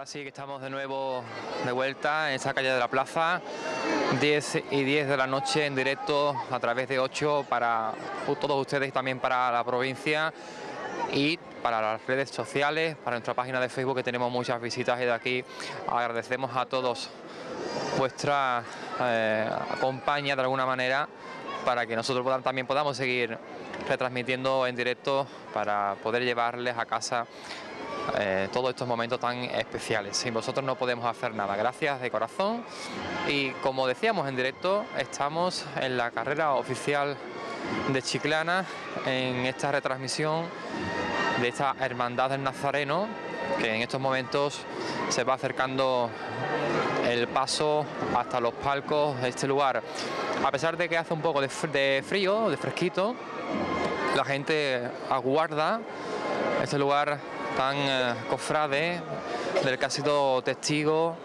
Ahora sí que estamos de nuevo de vuelta en esta calle de la plaza, 10 y 10 de la noche en directo a través de 8 para todos ustedes y también para la provincia y para las redes sociales, para nuestra página de Facebook que tenemos muchas visitas y de aquí agradecemos a todos vuestra eh, compañía de alguna manera para que nosotros también podamos seguir retransmitiendo en directo para poder llevarles a casa eh, todos estos momentos tan especiales. Sin vosotros no podemos hacer nada. Gracias de corazón. Y como decíamos en directo, estamos en la carrera oficial de Chiclana, en esta retransmisión de esta Hermandad del Nazareno, que en estos momentos se va acercando el paso hasta los palcos de este lugar. A pesar de que hace un poco de frío, de fresquito, la gente aguarda este lugar tan eh, cofrade, del que ha sido testigo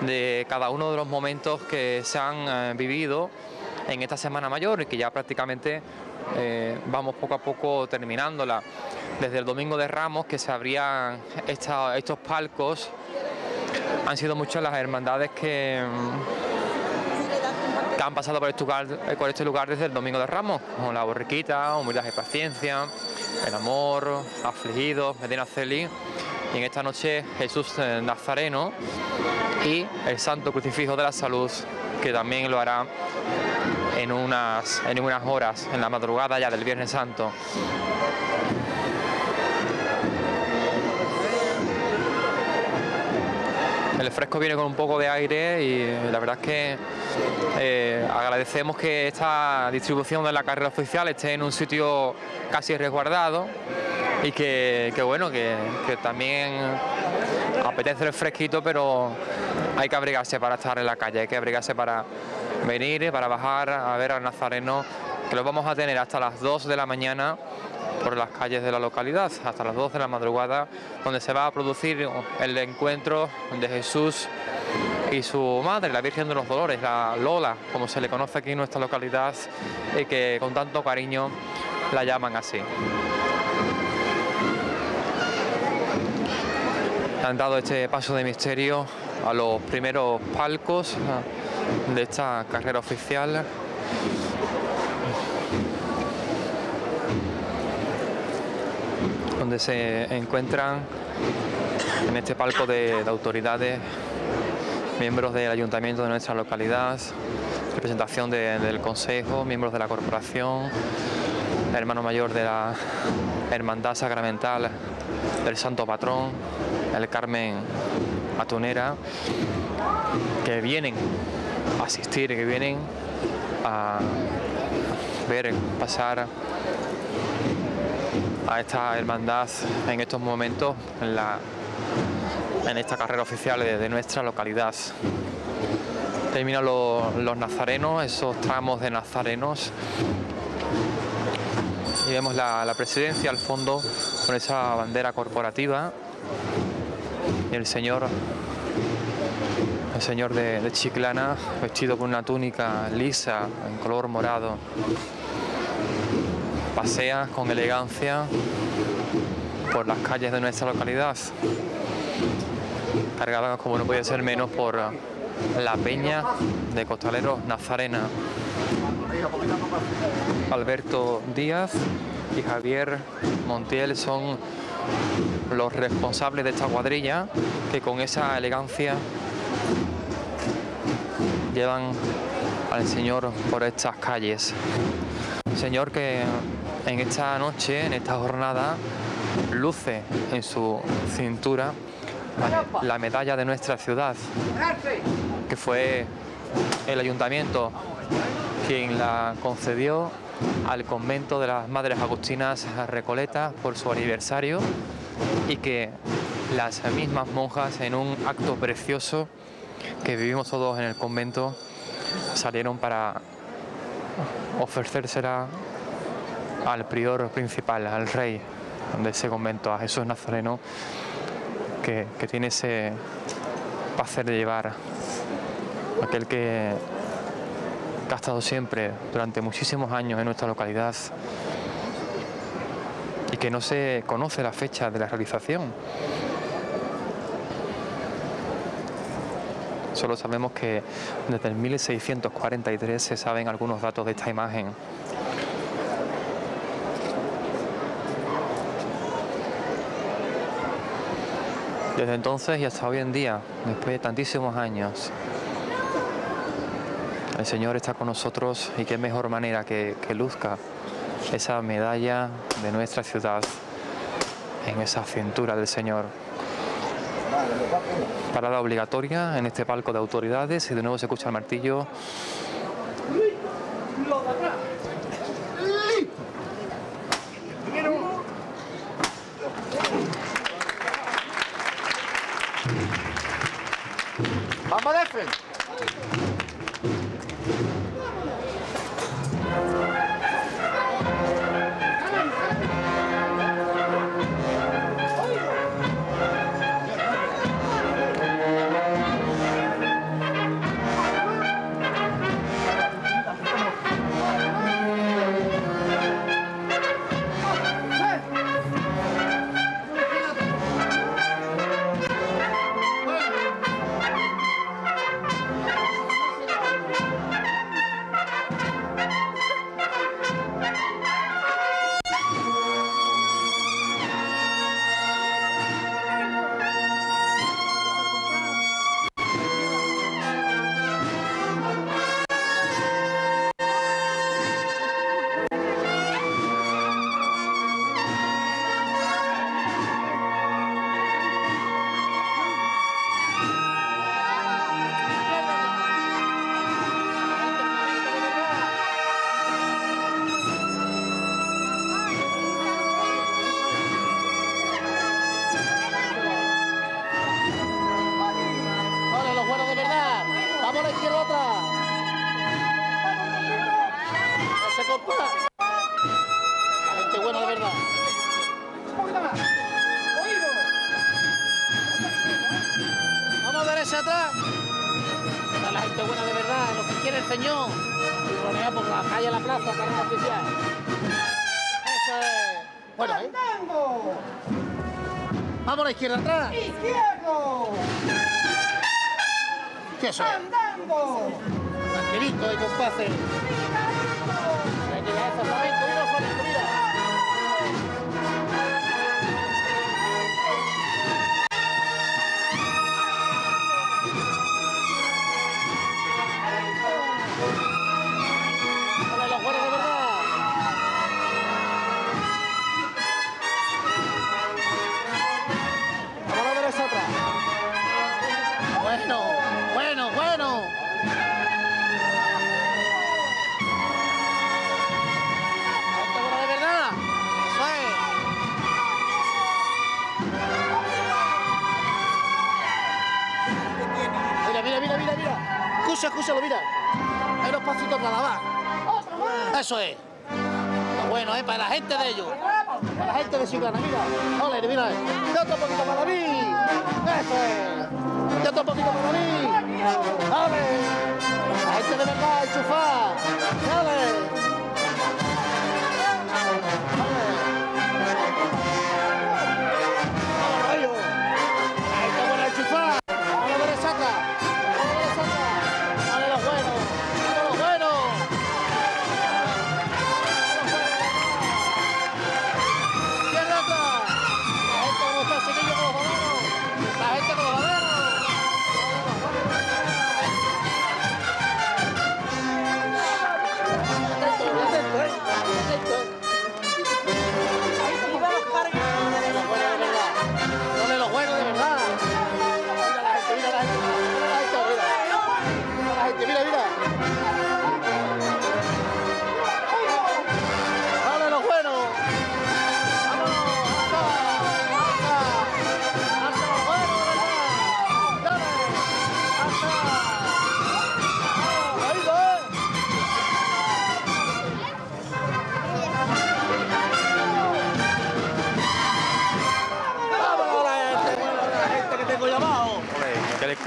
de cada uno de los momentos que se han eh, vivido en esta Semana Mayor y que ya prácticamente eh, vamos poco a poco terminándola. Desde el Domingo de Ramos que se abrían estos palcos, han sido muchas las hermandades que, mm, han pasado por este, lugar, por este lugar desde el Domingo de Ramos, como la borriquita, humildad y paciencia, el amor, afligidos, Medina Celi y en esta noche Jesús Nazareno y el Santo Crucifijo de la Salud, que también lo hará en unas, en unas horas, en la madrugada ya del Viernes Santo. El fresco viene con un poco de aire y la verdad es que eh, agradecemos que esta distribución de la carrera oficial esté en un sitio casi resguardado y que, bueno, que, también apetece el fresquito, pero hay que abrigarse para estar en la calle, hay que abrigarse para venir, para bajar a ver al Nazareno, que lo vamos a tener hasta las 2 de la mañana por las calles de la localidad hasta las 12 de la madrugada, donde se va a producir el encuentro de Jesús y su madre, la Virgen de los Dolores, la Lola, como se le conoce aquí en nuestra localidad, y que con tanto cariño la llaman así. Han dado este paso de misterio a los primeros palcos de esta carrera oficial donde se encuentran en este palco de, autoridades, miembros del ayuntamiento de nuestra localidad, representación del consejo, miembros de la corporación, hermano mayor de la Hermandad Sacramental del Santo Patrón, el Carmen Atunera, que vienen a asistir, que vienen a ver pasar a esta hermandad en estos momentos en, la, en esta carrera oficial de, nuestra localidad. Terminan los, los nazarenos, esos tramos de nazarenos. Y vemos la, presidencia al fondo con esa bandera corporativa. Y el señor el señor de, de, Chiclana vestido con una túnica lisa en color morado pasea con elegancia por las calles de nuestra localidad, cargada como no puede ser menos por la peña de costaleros Nazarena. Alberto Díaz y Javier Montiel son los responsables de esta cuadrilla que con esa elegancia llevan al Señor por estas calles. Señor que en esta noche, en esta jornada, luce en su cintura la medalla de nuestra ciudad, que fue el ayuntamiento quien la concedió al convento de las Madres Agustinas Recoleta por su aniversario y que las mismas monjas en un acto precioso que vivimos todos en el convento salieron para ofrecérsela al prior principal, al rey de ese convento, a Jesús Nazareno, que, tiene ese placer de llevar, aquel que, que ha estado siempre durante muchísimos años en nuestra localidad y que no se conoce la fecha de la realización. Solo sabemos que desde el 1643 se saben algunos datos de esta imagen. Desde entonces y hasta hoy en día, después de tantísimos años, el Señor está con nosotros y qué mejor manera que, luzca esa medalla de nuestra ciudad en esa cintura del Señor. Parada obligatoria en este palco de autoridades y de nuevo se escucha el martillo different. izquierda atrás. ¡Izquierdo! ¿Qué soy? ¡Andando! Angelito de compases. Eh. ¡Andando! Escucha, escúchalo, mira. Hay unos pasitos para lavar. Eso es. Bueno, ¿eh? para la gente de ellos. Para la gente de Ciudadana, mira. Ole, mira. Eh. Ya otro poquito para mí. Eso es. Ya otro poquito para mí. Ole. La gente de verdad, enchufar. Ole.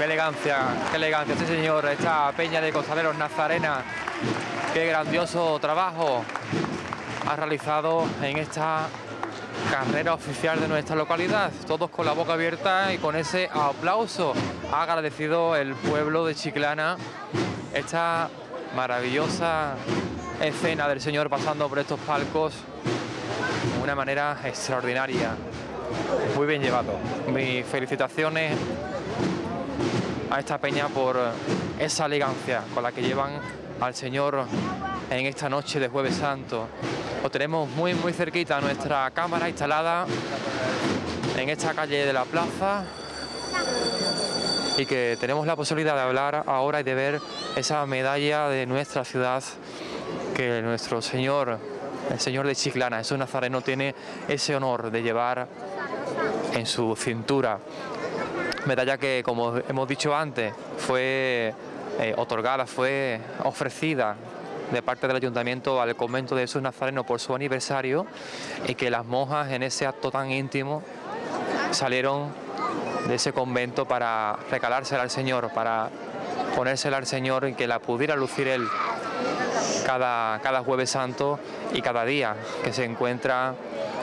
elegancia, qué elegancia, sí señor, esta peña de Costaleros Nazarena, qué grandioso trabajo ha realizado en esta carrera oficial de nuestra localidad, todos con la boca abierta y con ese aplauso ha agradecido el pueblo de Chiclana esta maravillosa escena del señor pasando por estos palcos de una manera extraordinaria. Muy bien llevado. Mis felicitaciones a esta peña por esa elegancia con la que llevan al Señor en esta noche de Jueves Santo. Lo tenemos muy muy cerquita nuestra cámara instalada en esta calle de la plaza y que tenemos la posibilidad de hablar ahora y de ver esa medalla de nuestra ciudad que nuestro Señor, el Señor de Chiclana, Jesús Nazareno, tiene ese honor de llevar en su cintura. Medalla que, como hemos dicho antes, fue eh, otorgada, fue ofrecida de parte del ayuntamiento al convento de Jesús Nazareno por su aniversario y que las monjas en ese acto tan íntimo salieron de ese convento para regalársela al Señor, para ponérsela al Señor y que la pudiera lucir Él cada, cada jueves santo y cada día que se encuentra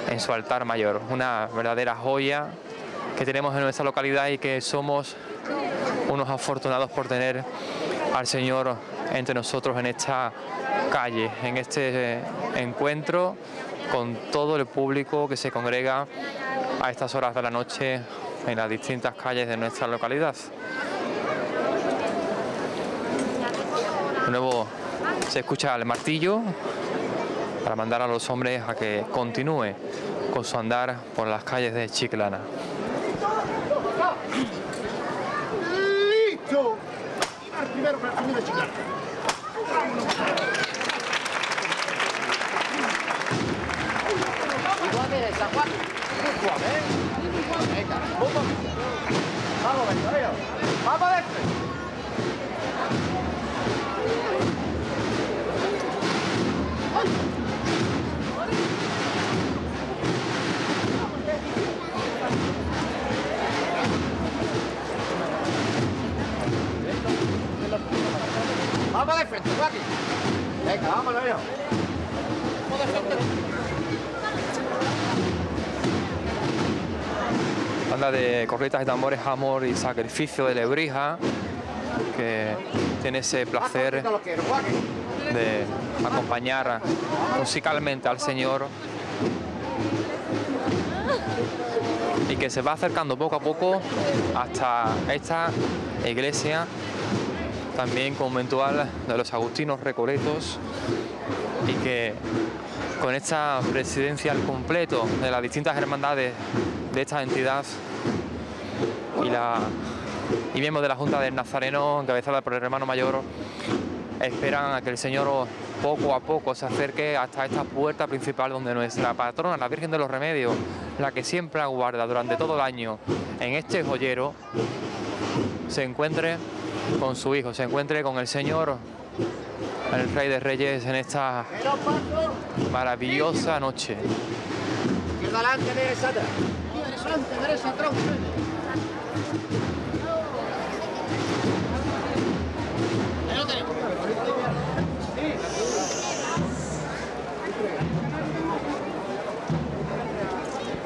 en su altar mayor. Una verdadera joya que tenemos en nuestra localidad y que somos unos afortunados por tener al Señor entre nosotros en esta calle, en este encuentro con todo el público que se congrega a estas horas de la noche en las distintas calles de nuestra localidad. De nuevo se escucha el martillo para mandar a los hombres a que continúe con su andar por las calles de Chiclana. ¡Listo! Primero para el de Chiclana. Igual que esa, Juan. Muy suave, ¿eh? Venga, un poquito. Banda de tambores, amor y sacrificio de Lebrija, que tiene ese placer de acompañar musicalmente al Señor. Y que se va acercando poco a poco hasta esta iglesia también conventual de los agustinos recoletos y que con esta presidencia al completo de las distintas hermandades de esta entidad y la y miembros de la Junta del Nazareno encabezada por el hermano mayor esperan a que el Señor poco a poco se acerque hasta esta puerta principal donde nuestra patrona, la Virgen de los Remedios, la que siempre aguarda durante todo el año en este joyero, se encuentre con su hijo, se encuentre con el Señor, el Rey de Reyes, en esta maravillosa noche.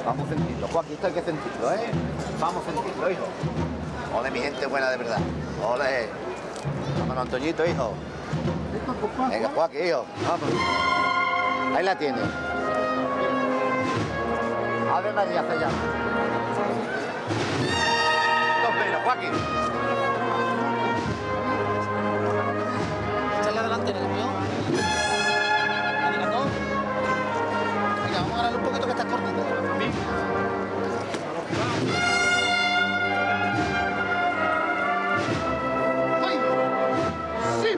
Vamos a sentirlo, Joaquín, esto hay que sentirlo, ¿eh? Vamos a sentirlo, hijo. Ole, mi gente buena de verdad. Ole. Vámonos, Antoñito, hijo. Venga, Joaquín, hijo. Vamos. Ahí la tiene. Ave María, se llama. Adelante, ¿no? Venga, dos. Venga, vamos a darle un poquito que está cortito. ¡Ay! ¡Sí!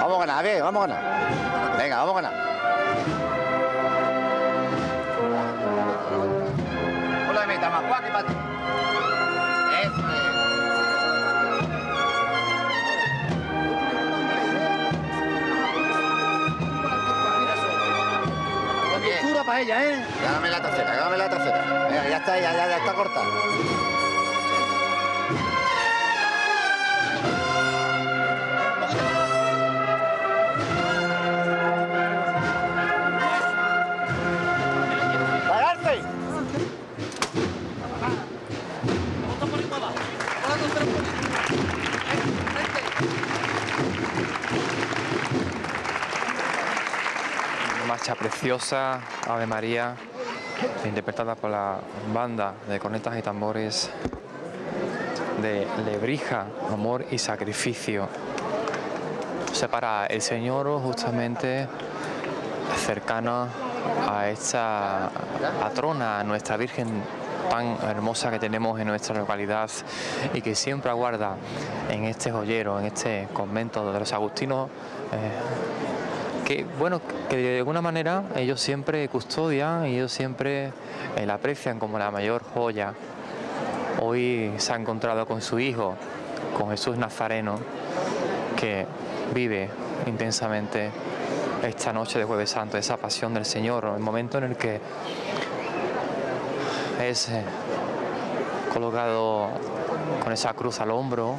Vamos a ganar, bien, vamos a ganar. Venga, vamos a ganar. Una meta más, Juan, que para ti. Dulzura para ella, ¿eh? Dame la tercera, dame la tercera. Venga, ya está, ya, ya, ya está corta. Marcha preciosa, Ave María, interpretada por la banda de cornetas y tambores de Lebrija, Amor y Sacrificio. Separa el Señor justamente cercano a esta patrona, a nuestra Virgen tan hermosa que tenemos en nuestra localidad y que siempre aguarda en este joyero, en este convento de los agustinos. eh, que bueno, que de alguna manera ellos siempre custodian y ellos siempre eh, la aprecian como la mayor joya. Hoy se ha encontrado con su hijo, con Jesús Nazareno, que vive intensamente esta noche de Jueves Santo, esa pasión del Señor, el momento en el que es eh, colocado con esa cruz al hombro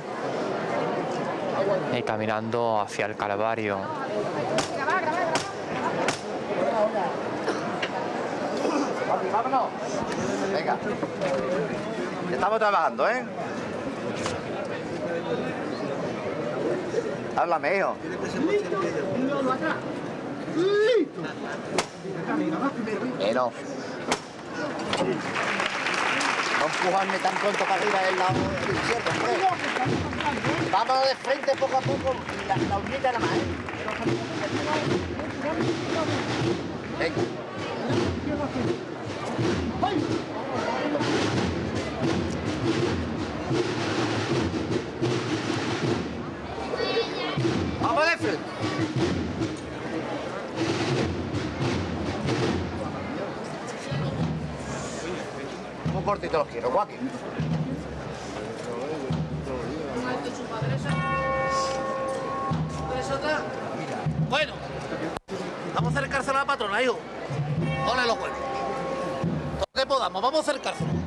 y caminando hacia el Calvario. Vámonos. Venga. Estamos trabajando, ¿eh? Háblame, hijo. Pero. No empujarme tan pronto para arriba del lado izquierdo, hombre. Vámonos de frente poco a poco. La, la uñita nada más, ¿eh? Venga. De frente. Un cortito los quiero, Joaquín. Bueno, vamos a acercárselo a la patrona, hijo. Ole los huevos. Podamos, vamos a acercárselo.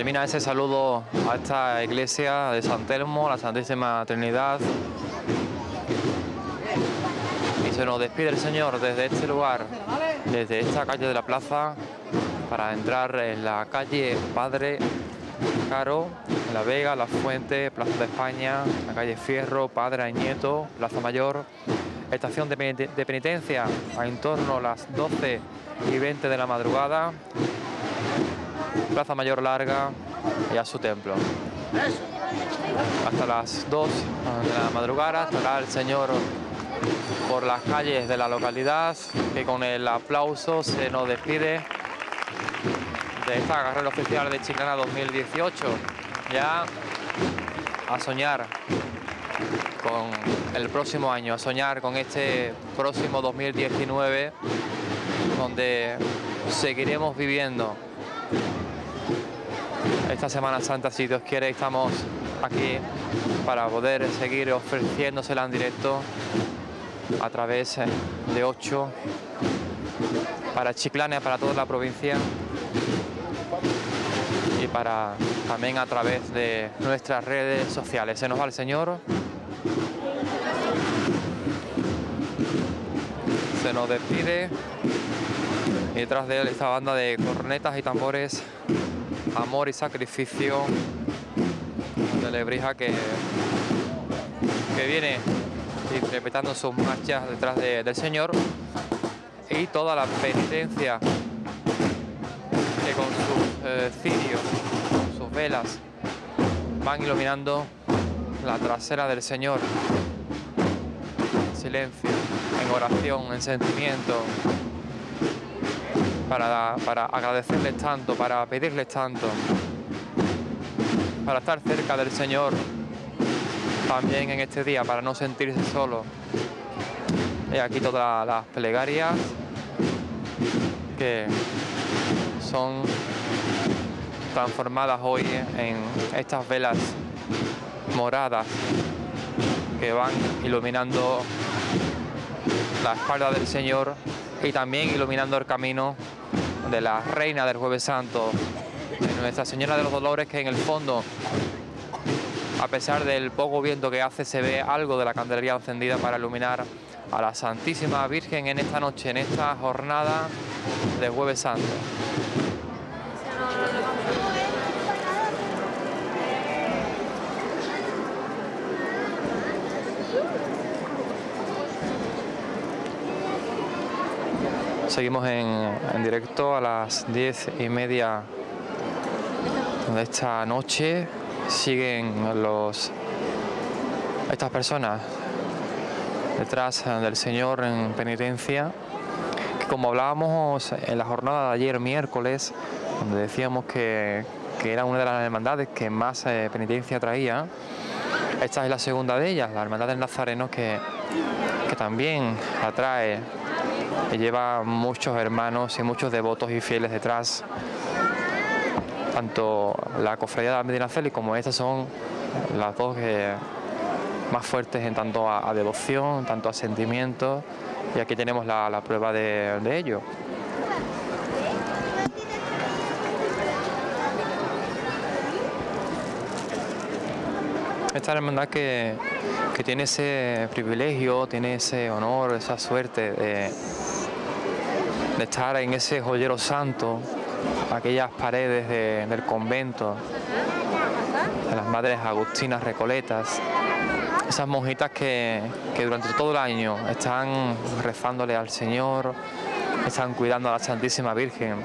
Termina ese saludo a esta iglesia de San Telmo, la Santísima Trinidad. Y se nos despide el Señor desde este lugar, desde esta calle de la plaza, para entrar en la calle Padre Caro, en La Vega, La Fuente, Plaza de España, la calle Fierro, Padre Añeto, Plaza Mayor, estación de penitencia a en torno a las 12 y 20 de la madrugada, Plaza Mayor Larga y a su templo. Hasta las 2 de la madrugada estará el Señor por las calles de la localidad que con el aplauso se nos despide de esta carrera oficial de Chiclana 2018. Ya a soñar con el próximo año, a soñar con este próximo 2019 donde seguiremos viviendo esta Semana Santa, si Dios quiere, estamos aquí para poder seguir ofreciéndosela en directo a través eh, de 8 para Chiclana, para toda la provincia y para también a través de nuestras redes sociales. Se nos va el Señor. Se nos despide. Y detrás de él esta banda de cornetas y tambores, amor y sacrificio de Lebrija que, que viene interpretando sus marchas detrás de- del Señor y toda la penitencia que con sus eh, cirios, con sus velas, van iluminando la trasera del Señor. En silencio, en oración, en sentimiento, para, para agradecerles tanto, para pedirles tanto, para estar cerca del Señor también en este día, para no sentirse solo. Y aquí todas las plegarias que son transformadas hoy en estas velas moradas que van iluminando la espalda del Señor y también iluminando el camino de la Reina del Jueves Santo, de Nuestra Señora de los Dolores, que en el fondo, a pesar del poco viento que hace, se ve algo de la candelería encendida para iluminar a la Santísima Virgen en esta noche, en esta jornada de Jueves Santo. Seguimos en, en directo a las diez y media de esta noche. Siguen los estas personas detrás del Señor en penitencia. Que como hablábamos en la jornada de ayer miércoles, donde decíamos que, que era una de las hermandades que más eh, penitencia traía, esta es la segunda de ellas, la Hermandad del Nazareno, que, que también atrae lleva muchos hermanos y muchos devotos y fieles detrás. Tanto la cofradía de la Medinaceli como estas son las dos que más fuertes en tanto a, devoción, tanto a sentimiento, y aquí tenemos la, la prueba de, de ello. Esta hermandad que, que tiene ese privilegio, tiene ese honor, esa suerte de, estar en ese joyero santo, aquellas paredes de- del convento, de las madres agustinas recoletas, esas monjitas que, que durante todo el año están rezándole al Señor, están cuidando a la Santísima Virgen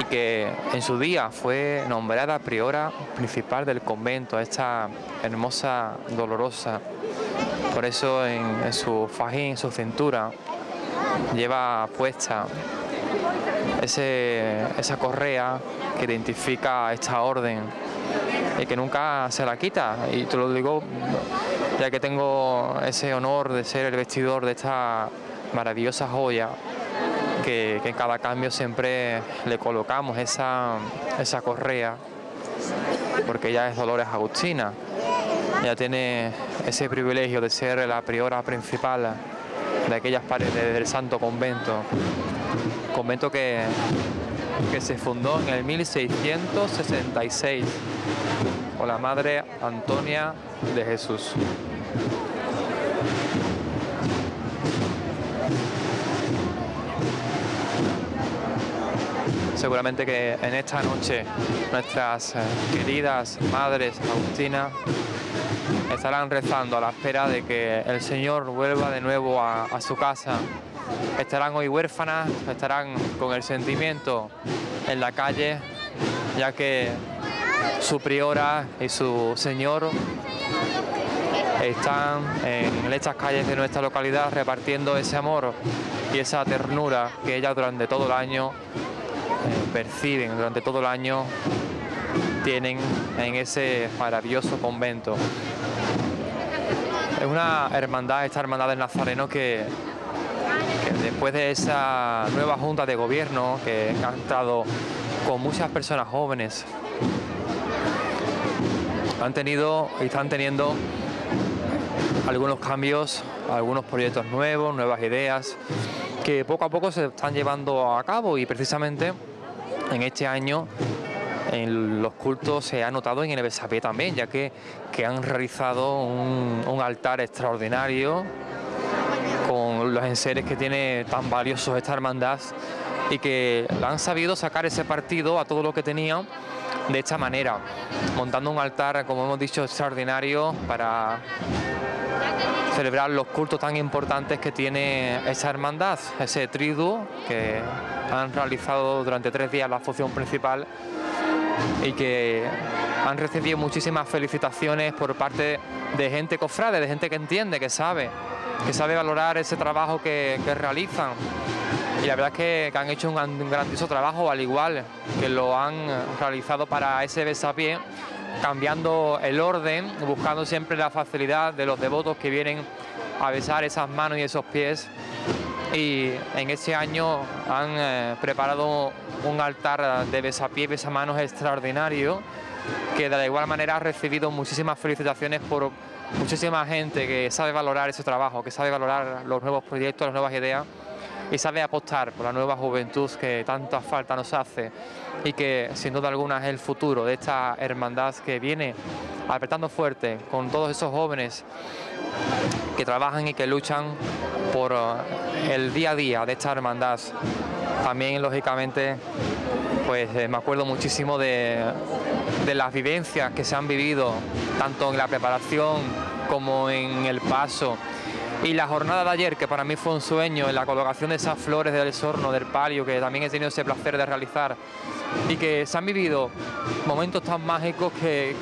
y que en su día fue nombrada priora principal del convento, esta hermosa dolorosa. Por eso en, su fajín, en su cintura, lleva puesta ese, esa correa que identifica a esta orden y que nunca se la quita. Y te lo digo ya que tengo ese honor de ser el vestidor de esta maravillosa joya que, en cada cambio siempre le colocamos esa, esa correa porque ella es Dolores Agustina. Ella tiene ese privilegio de ser la priora principal de aquellas paredes del Santo Convento. Convento que, que se fundó en el 1666 por la Madre Antonia de Jesús. Seguramente que en esta noche nuestras eh, queridas madres agustinas estarán rezando a la espera de que el Señor vuelva de nuevo a, su casa. Estarán hoy huérfanas, estarán con el sentimiento en la calle, ya que su priora y su Señor están en estas calles de nuestra localidad repartiendo ese amor y esa ternura que ellas durante todo el año perciben, durante todo el año tienen en ese maravilloso convento. Es una hermandad, esta hermandad del Nazareno que, que después de esa nueva junta de gobierno que ha entrado con muchas personas jóvenes, han tenido y están teniendo algunos cambios, algunos proyectos nuevos, nuevas ideas, que poco a poco se están llevando a cabo y precisamente en este año en los cultos se ha notado en el Besapié también, ya que, que han realizado un, un altar extraordinario con los enseres que tiene tan valiosos esta hermandad y que han sabido sacar ese partido a todo lo que tenían de esta manera, montando un altar, como hemos dicho, extraordinario para celebrar los cultos tan importantes que tiene esa hermandad, ese triduo que han realizado durante tres días la función principal y que han recibido muchísimas felicitaciones por parte de gente cofrade, de gente que entiende, que sabe, que sabe valorar ese trabajo que, realizan. Y la verdad es que, han hecho un grandioso trabajo, al igual que lo han realizado para ese besapié, cambiando el orden, buscando siempre la facilidad de los devotos que vienen a besar esas manos y esos pies. Y en este año han eh, preparado un altar de besapié y besamanos extraordinario que de la igual manera ha recibido muchísimas felicitaciones por muchísima gente que sabe valorar ese trabajo, que sabe valorar los nuevos proyectos, las nuevas ideas y sabe apostar por la nueva juventud que tanta falta nos hace y que sin duda alguna es el futuro de esta hermandad que viene apretando fuerte con todos esos jóvenes que trabajan y que luchan por eh, el día a día de esta hermandad. También, lógicamente, pues eh, me acuerdo muchísimo de, de las vivencias que se han vivido, tanto en la preparación como en el paso. Y la jornada de ayer, que para mí fue un sueño, en la colocación de esas flores del sorno, del palio, que también he tenido ese placer de realizar, y que se han vivido momentos tan mágicos que,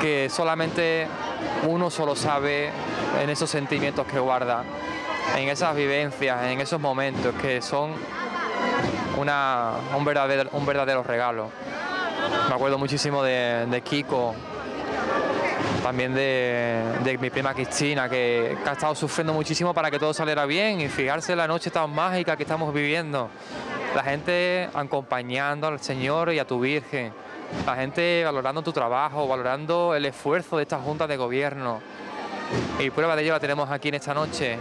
que solamente uno solo sabe en esos sentimientos que guarda, en esas vivencias, en esos momentos que son una, un, verdadero, un verdadero regalo. Me acuerdo muchísimo de, de Kiko, también de, mi prima Cristina, que, ha estado sufriendo muchísimo para que todo saliera bien y fijarse la noche tan mágica que estamos viviendo. La gente acompañando al Señor y a tu Virgen. La gente valorando tu trabajo, valorando el esfuerzo de esta Junta de Gobierno. Y prueba de ello la tenemos aquí en esta noche.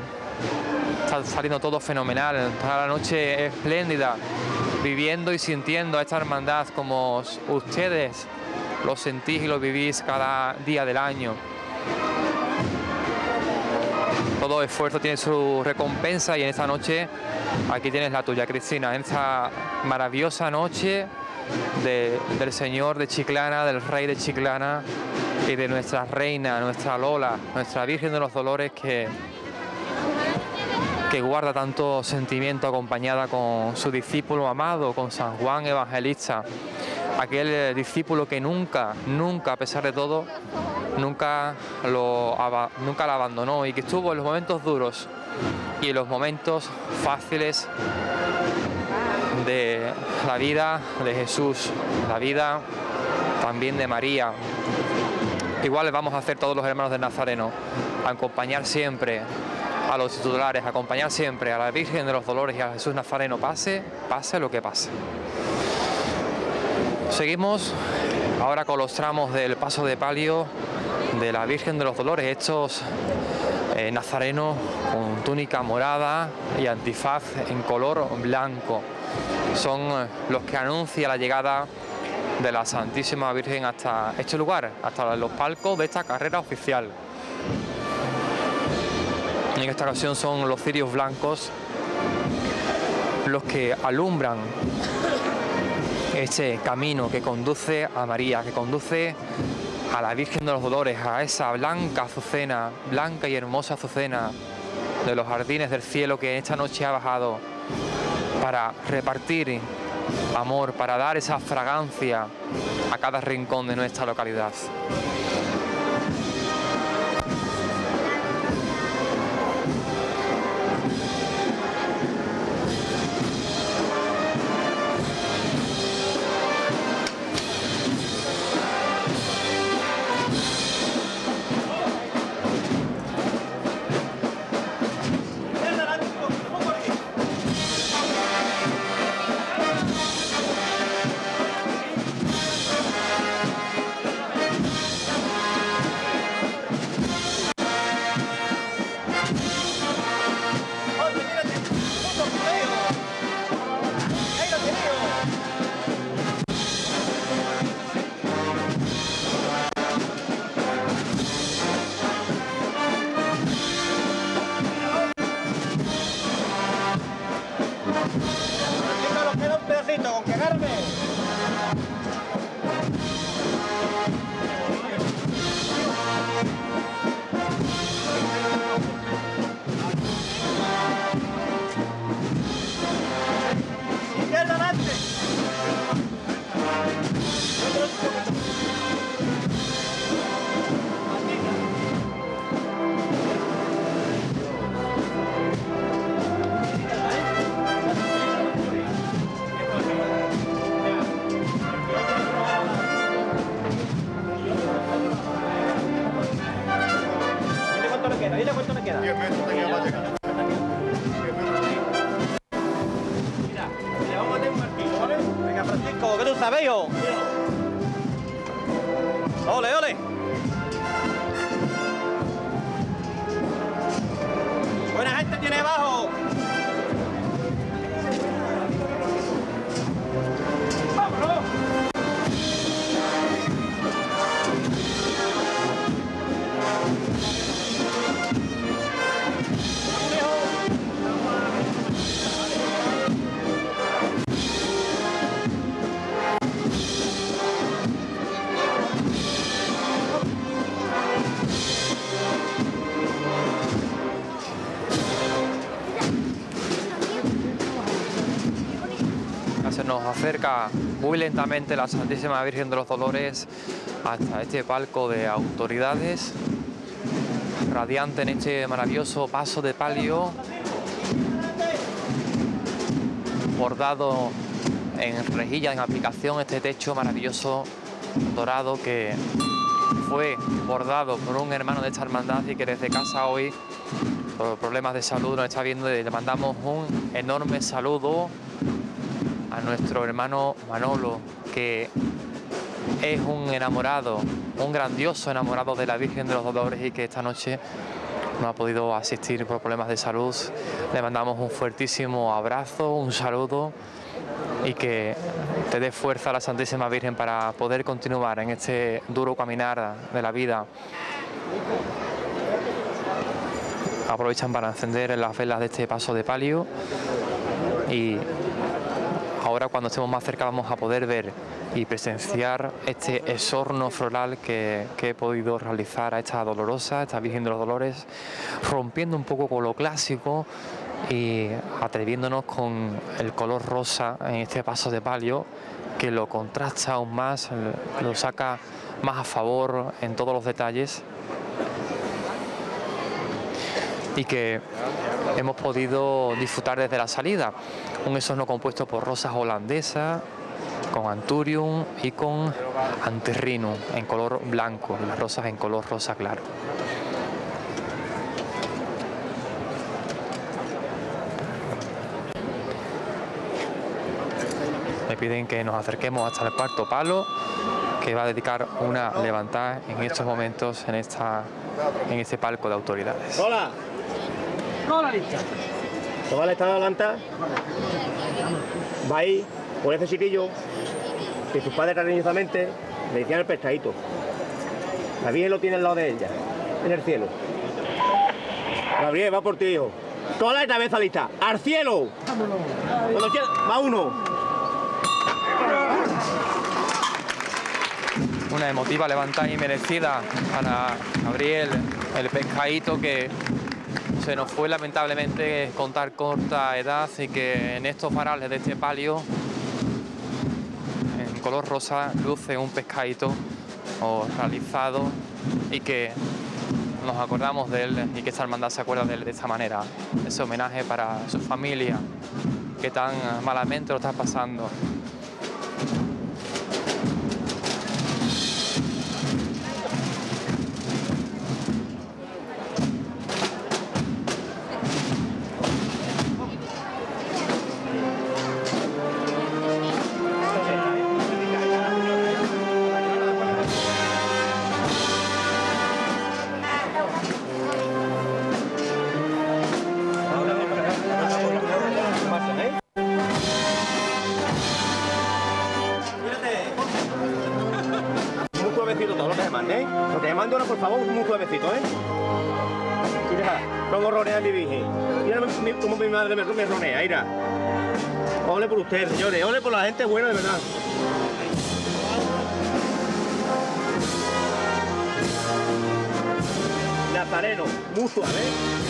Está saliendo todo fenomenal, está la noche espléndida, viviendo y sintiendo a esta hermandad como ustedes lo sentís y lo vivís cada día del año. Todo esfuerzo tiene su recompensa y en esta noche aquí tienes la tuya, Cristina, en esta maravillosa noche de- del Señor de Chiclana, del Rey de Chiclana y de nuestra reina, nuestra Lola, nuestra Virgen de los Dolores que, que guarda tanto sentimiento acompañada con su discípulo amado, con San Juan Evangelista, aquel eh, discípulo que nunca, nunca, a pesar de todo, nunca, lo, nunca abandonó y que estuvo en los momentos duros y en los momentos fáciles de la vida de Jesús, la vida también de María. Igual vamos a hacer todos los hermanos de Nazareno, acompañar siempre a los titulares, acompañar siempre a la Virgen de los Dolores y a Jesús Nazareno, pase, pase lo que pase. Seguimos ahora con los tramos del paso de palio de la Virgen de los Dolores, estos eh, nazarenos con túnica morada y antifaz en color blanco. son eh, los que anuncian la llegada de la Santísima Virgen hasta este lugar, hasta los palcos de esta carrera oficial. En esta ocasión son los cirios blancos los que alumbran este camino que conduce a María, que conduce a la Virgen de los Dolores, a esa blanca azucena, blanca y hermosa azucena de los jardines del cielo que esta noche ha bajado para repartir amor, para dar esa fragancia a cada rincón de nuestra localidad. Ole, ole. Buena acerca muy lentamente la Santísima Virgen de los Dolores hasta este palco de autoridades, radiante en este maravilloso paso de palio, bordado en rejilla, en aplicación, este techo maravilloso dorado que fue bordado por un hermano de esta hermandad y que desde casa hoy, por problemas de salud, nos está viendo y le mandamos un enorme saludo a nuestro hermano Manolo, que es un enamorado, un grandioso enamorado de la Virgen de los Dolores y que esta noche no ha podido asistir por problemas de salud. Le mandamos un fuertísimo abrazo, un saludo y que te dé fuerza a la Santísima Virgen para poder continuar en este duro caminar de la vida. Aprovechan para encender las velas de este paso de palio y ahora cuando estemos más cerca vamos a poder ver y presenciar este esorno floral que, que he podido realizar a esta dolorosa, esta Virgen de los Dolores, rompiendo un poco con lo clásico y atreviéndonos con el color rosa en este paso de palio que lo contrasta aún más, lo saca más a favor en todos los detalles. Y que hemos podido disfrutar desde la salida. Un esorno compuesto por rosas holandesas, con anturium y con antirrinum en color blanco, las rosas en color rosa claro. Me piden que nos acerquemos hasta el cuarto palo, que va a dedicar una levantada en estos momentos en, esta, en este palco de autoridades. Hola. Hola, lista. Toma el estado adelante. Va ahí, por ese chiquillo, que sus padres cariñosamente le decían el pescadito. La Virgen lo tiene al lado de ella, en el cielo. Gabriel, va por ti, hijo. Toda la cabeza lista. ¡Al cielo! Cuando quiera, va uno. Una emotiva levantada y merecida para Gabriel, el pescadito que se nos fue lamentablemente con tan corta edad y que en estos varales de este palio en color rosa luce un pescadito o realizado y que nos acordamos de él y que esta hermandad se acuerda de él de esta manera. Ese homenaje para su familia que tan malamente lo está pasando. ¿Eh? Mira, cómo ronea mi virgen. Mira mi- cómo mi madre me, me ronea, mira. Ole por usted, señores, ole por la gente buena de verdad. Nazareno, muy suave, ¿eh?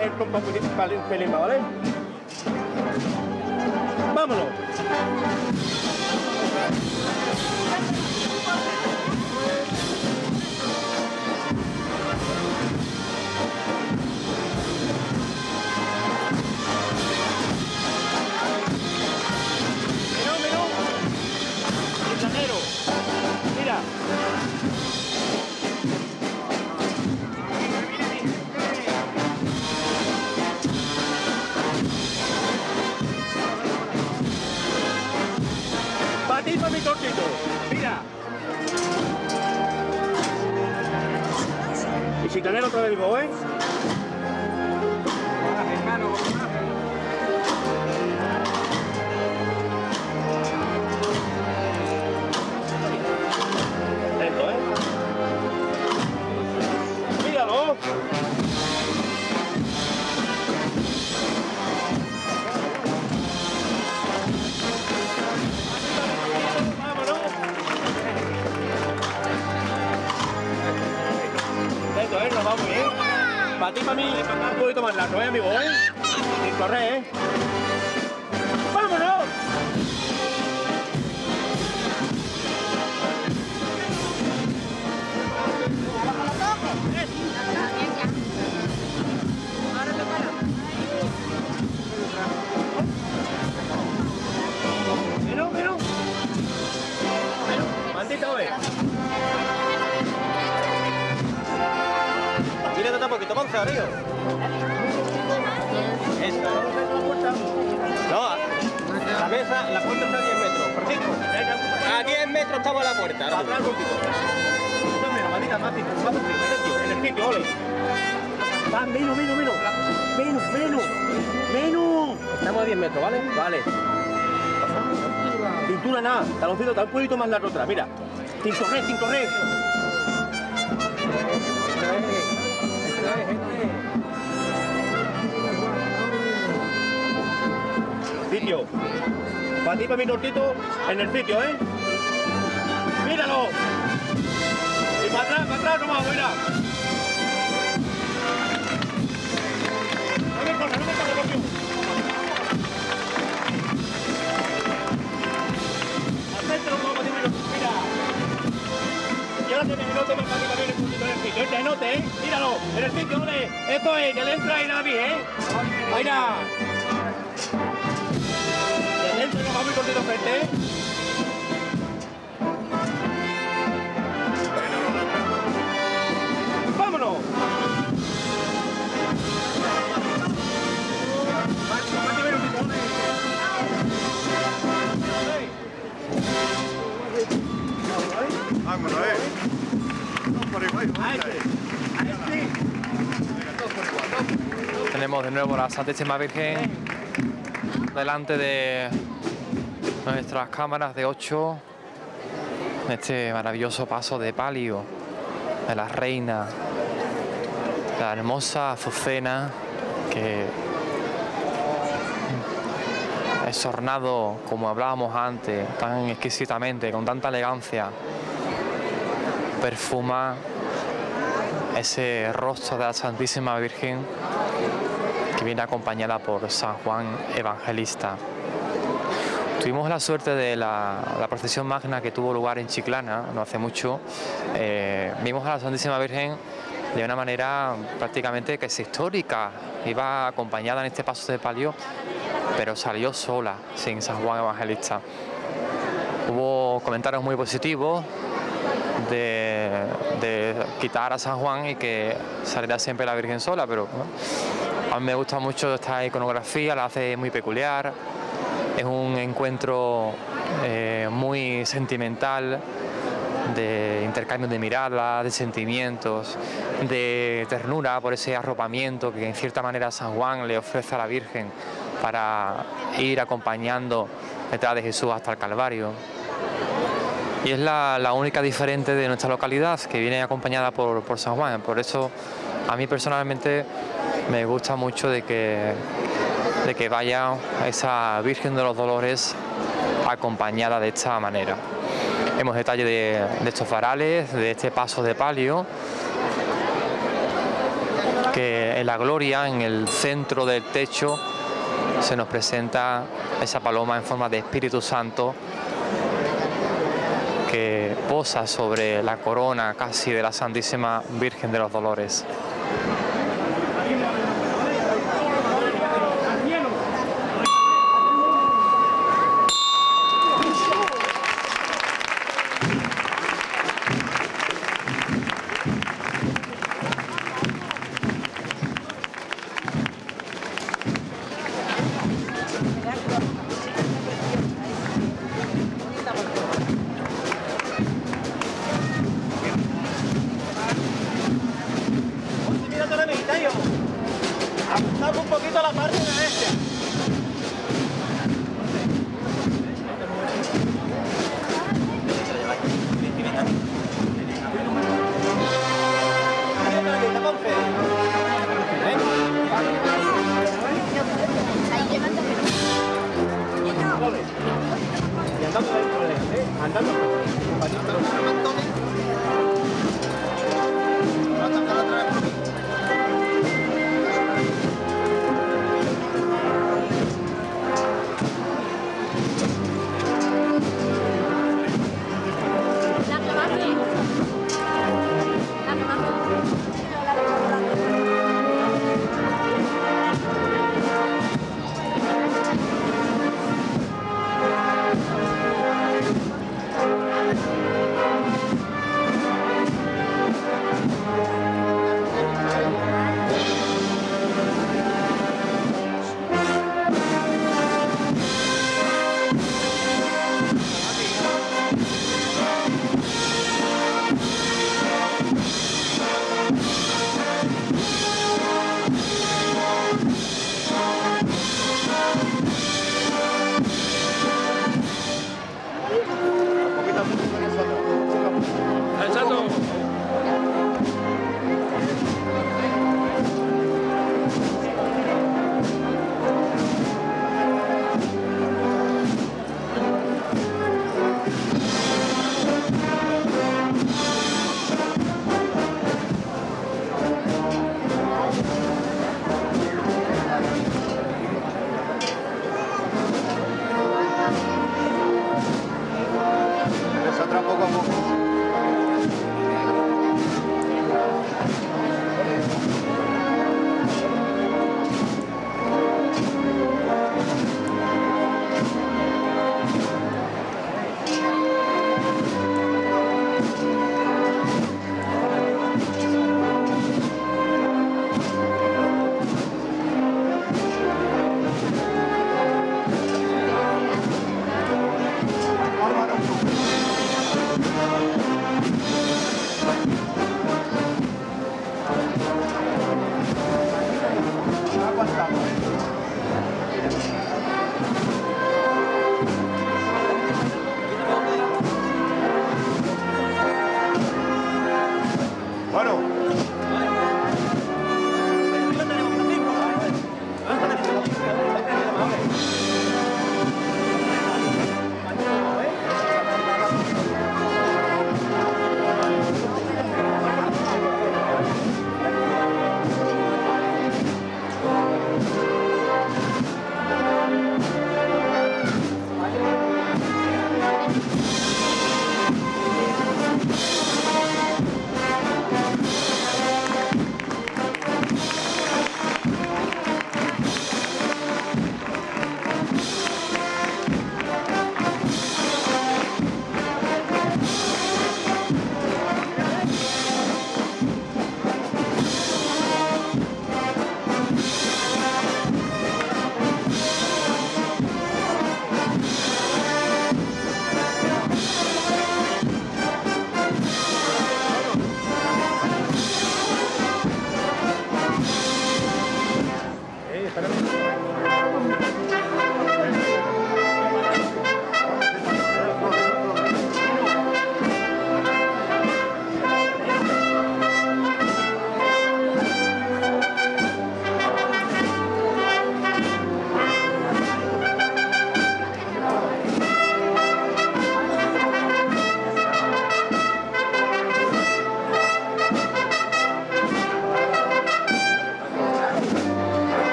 el club municipal en Pelema, ¿vale? Vámonos. Puerta. ahora. Atrás, maldita, más, en el sitio, ole. Va, menos, menos, menos. Menos, menos. Menos. Estamos a 10 metros, ¿vale? Vale. Cintura nada. Taloncito, está un poquito más largo otra. Mira. Sin correr, sin correr. Sitio. Para ti, para mi tortito, en el sitio, ¿eh? ¡Míralo! Y para atrás, para atrás nomás, mira. No me corras, no me corras, Rocío. Al centro, vamos a decirlo, mira. Y me note más para que también el puntito en el sitio. Este note, ¿eh? Míralo, en el sitio, ¿dónde? Esto es, que le entra ahí la ¿eh? Ahí. Y el centro nos va muy cortito frente, ¿eh? De nuevo la Santísima Virgen delante de nuestras cámaras de 8 en este maravilloso paso de palio de la reina, la hermosa azucena que es ornado, como hablábamos antes, tan exquisitamente, con tanta elegancia, perfuma ese rostro de la Santísima Virgen que viene acompañada por San Juan Evangelista. Tuvimos la suerte de la, procesión magna que tuvo lugar en Chiclana no hace mucho. Eh, vimos a la Santísima Virgen de una manera prácticamente que es histórica. Iba acompañada en este paso de palio, pero salió sola, sin San Juan Evangelista. Hubo comentarios muy positivos de, de quitar a San Juan y que saliera siempre la Virgen sola, pero ¿no? A mí me gusta mucho esta iconografía, la hace muy peculiar, es un encuentro eh, muy sentimental, de intercambio de miradas, de sentimientos, de ternura por ese arropamiento que en cierta manera San Juan le ofrece a la Virgen para ir acompañando detrás de Jesús hasta el Calvario. Y es la, única diferente de nuestra localidad que viene acompañada por San Juan. Por eso a mí personalmente me gusta mucho de que, de que vaya esa Virgen de los Dolores acompañada de esta manera. Vemos detalle de, de estos varales, de este paso de palio, que en la gloria, en el centro del techo, se nos presenta esa paloma en forma de Espíritu Santo que posa sobre la corona casi de la Santísima Virgen de los Dolores.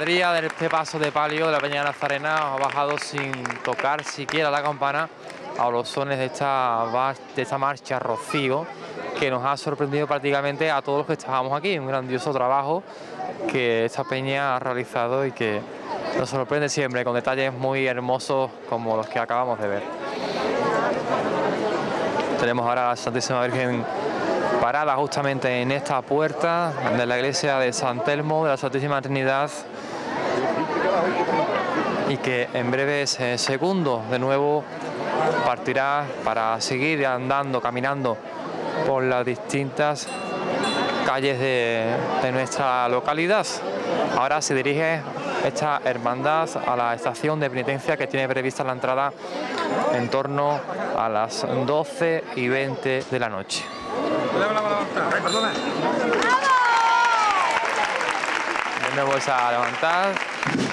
Cuadrilla de este paso de palio de la Peña Nazarena ha bajado sin tocar siquiera la campana a los sones de esta, de esta marcha Rocío, que nos ha sorprendido prácticamente a todos los que estábamos aquí. Un grandioso trabajo que esta peña ha realizado y que nos sorprende siempre con detalles muy hermosos como los que acabamos de ver. Tenemos ahora a la Santísima Virgen parada justamente en esta puerta de la iglesia de San Telmo de la Santísima Trinidad y que en breves segundos de nuevo partirá para seguir andando, caminando por las distintas calles de, nuestra localidad. Ahora se dirige esta hermandad a la estación de penitencia que tiene prevista la entrada en torno a las 12 y 20 de la noche. De nuevo esa levantar.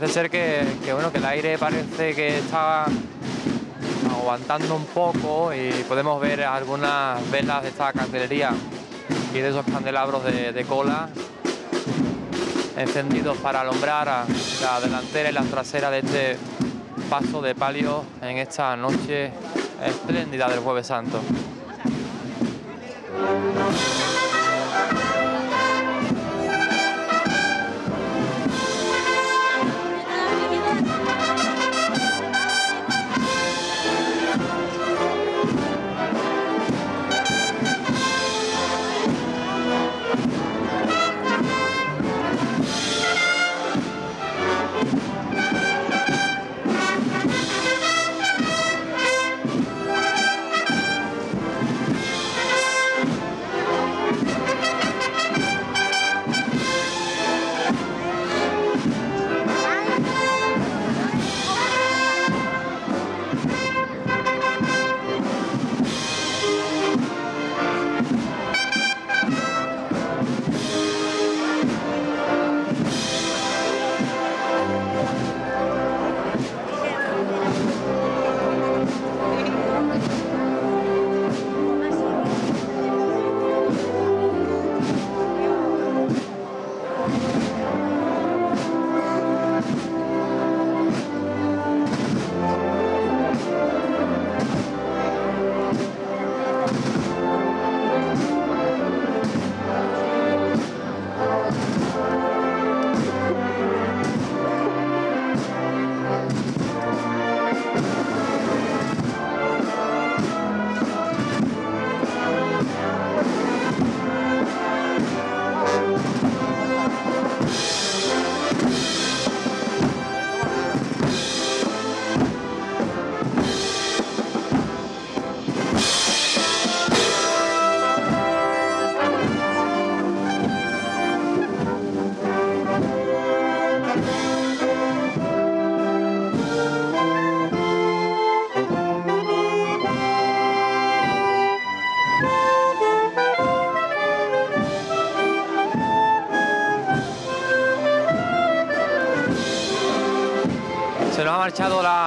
Parece ser que, que, bueno que el aire parece que está aguantando un poco y podemos ver algunas velas de esta candelería y de esos candelabros de, de cola encendidos para alumbrar a la delantera y la trasera de este paso de palio en esta noche espléndida del Jueves Santo.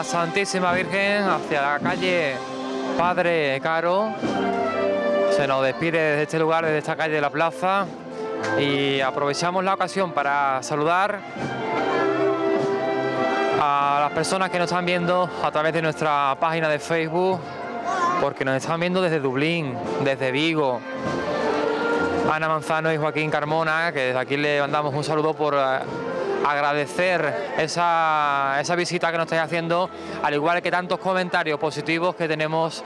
Santísima Virgen hacia la calle Padre Caro. Se nos despide desde este lugar, desde esta calle de la plaza. Y aprovechamos la ocasión para saludar personas que nos están viendo a través de nuestra página de Facebook, porque nos están viendo desde Dublín, desde Vigo. Ana Manzano y Joaquín Carmona, que desde aquí le mandamos un saludo por eh, agradecer esa, esa visita que nos estáis haciendo, al igual que tantos comentarios positivos que tenemos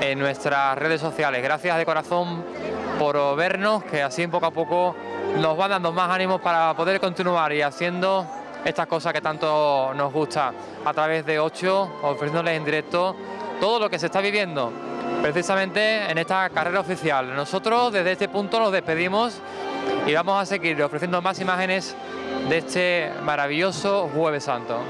en nuestras redes sociales. Gracias de corazón por vernos, que así poco a poco nos van dando más ánimos para poder continuar y haciendo estas cosas que tanto nos gusta a través de 8, ofreciéndoles en directo todo lo que se está viviendo precisamente en esta carrera oficial. Nosotros desde este punto nos despedimos y vamos a seguir ofreciendo más imágenes de este maravilloso Jueves Santo.